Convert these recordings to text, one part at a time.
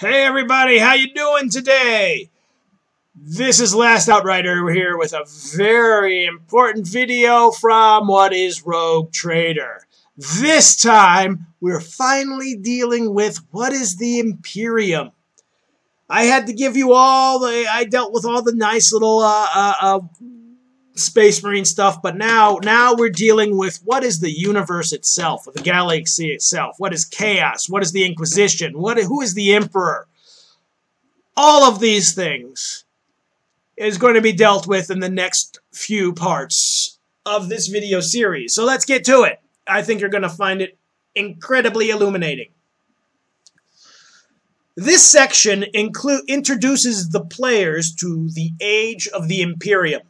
Hey everybody, how you doing today? This is Last Outrider here with a very important video from What is Rogue Trader. This time, we're finally dealing with what is the Imperium. I had to give you all the, I dealt with all the nice little uh, uh, uh, Space Marine stuff, but now now we're dealing with what is the universe itself, the galaxy itself. What is chaos? What is the Inquisition? What who is the Emperor? All of these things is going to be dealt with in the next few parts of this video series. So let's get to it. I think you're going to find it incredibly illuminating. This section introduces the players to the age of the Imperium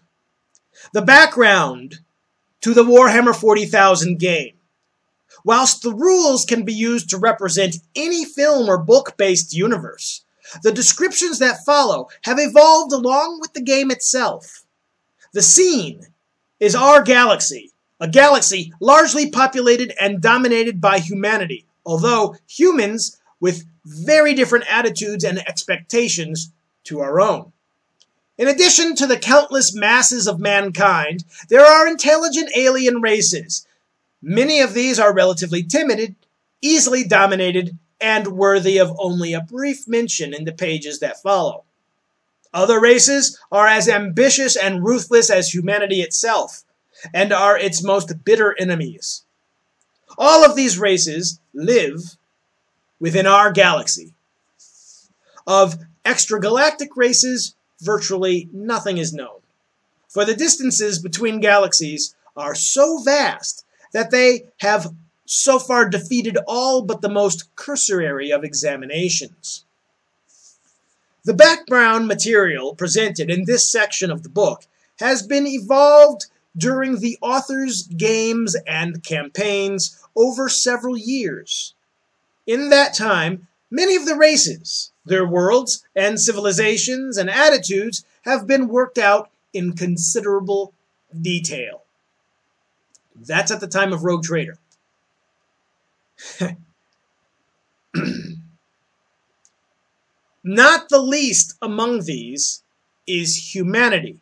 the background to the Warhammer 40,000 game. Whilst the rules can be used to represent any film or book-based universe, the descriptions that follow have evolved along with the game itself. The scene is our galaxy, a galaxy largely populated and dominated by humanity, although humans with very different attitudes and expectations to our own. In addition to the countless masses of mankind, there are intelligent alien races. Many of these are relatively timid, easily dominated, and worthy of only a brief mention in the pages that follow. Other races are as ambitious and ruthless as humanity itself, and are its most bitter enemies. All of these races live within our galaxy. Of extragalactic races, virtually nothing is known. For the distances between galaxies are so vast that they have so far defeated all but the most cursory of examinations. The background material presented in this section of the book has been evolved during the author's games and campaigns over several years. In that time, many of the races, their worlds and civilizations and attitudes have been worked out in considerable detail. That's at the time of Rogue Trader. Not the least among these is humanity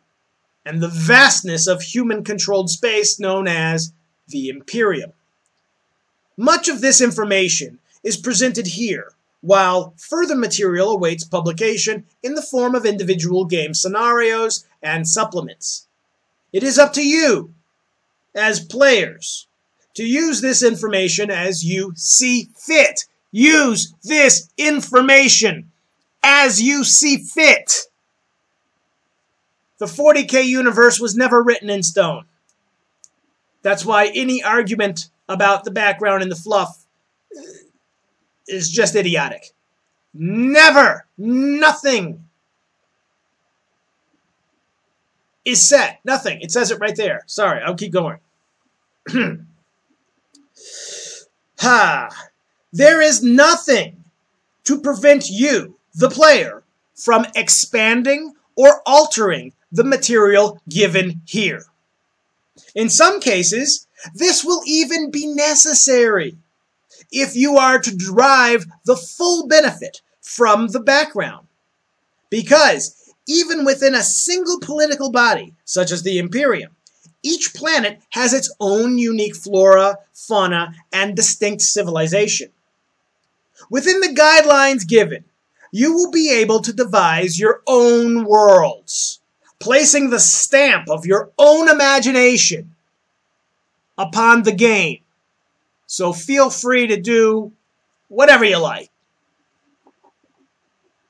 and the vastness of human-controlled space known as the Imperium. Much of this information is presented here while further material awaits publication in the form of individual game scenarios and supplements. It is up to you, as players, to use this information as you see fit. Use this information as you see fit. The 40k universe was never written in stone. That's why any argument about the background and the fluff is just idiotic. Never, nothing is set. Nothing. It says it right there. Sorry, I'll keep going. ha! There is nothing to prevent you, the player, from expanding or altering the material given here. In some cases, this will even be necessary if you are to derive the full benefit from the background. Because even within a single political body, such as the Imperium, each planet has its own unique flora, fauna, and distinct civilization. Within the guidelines given, you will be able to devise your own worlds, placing the stamp of your own imagination upon the game so feel free to do whatever you like.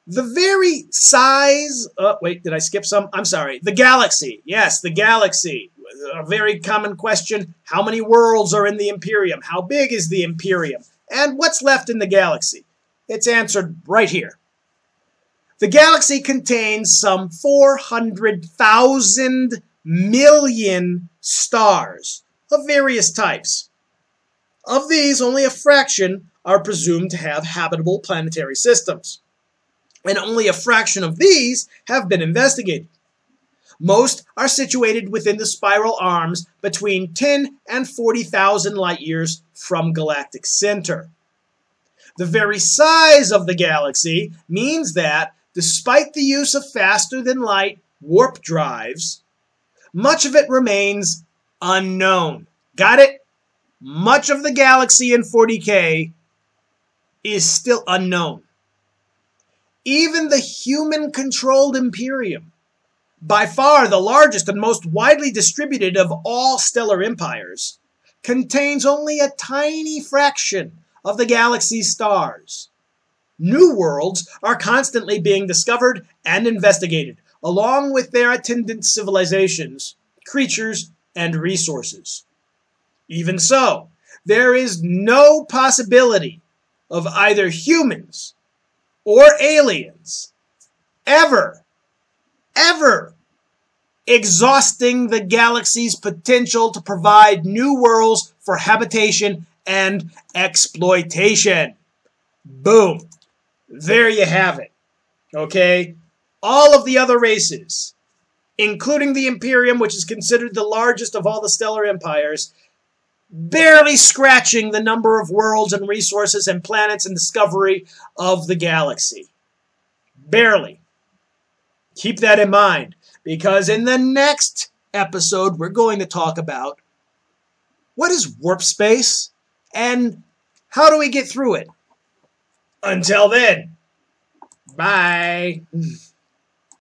The very size, oh, wait, did I skip some? I'm sorry. The galaxy. Yes, the galaxy. A very common question. How many worlds are in the Imperium? How big is the Imperium? And what's left in the galaxy? It's answered right here. The galaxy contains some 400,000 million stars of various types. Of these, only a fraction are presumed to have habitable planetary systems, and only a fraction of these have been investigated. Most are situated within the spiral arms between 10 and 40,000 light years from galactic center. The very size of the galaxy means that, despite the use of faster than light warp drives, much of it remains unknown. Got it? Much of the galaxy in 40K is still unknown. Even the human controlled Imperium, by far the largest and most widely distributed of all stellar empires, contains only a tiny fraction of the galaxy's stars. New worlds are constantly being discovered and investigated, along with their attendant civilizations, creatures, and resources. Even so, there is no possibility of either humans or aliens ever, ever exhausting the galaxy's potential to provide new worlds for habitation and exploitation. Boom. There you have it. Okay? All of the other races, including the Imperium, which is considered the largest of all the stellar empires, barely scratching the number of worlds and resources and planets and discovery of the galaxy. Barely. Keep that in mind because in the next episode, we're going to talk about what is warp space and how do we get through it? Until then, bye.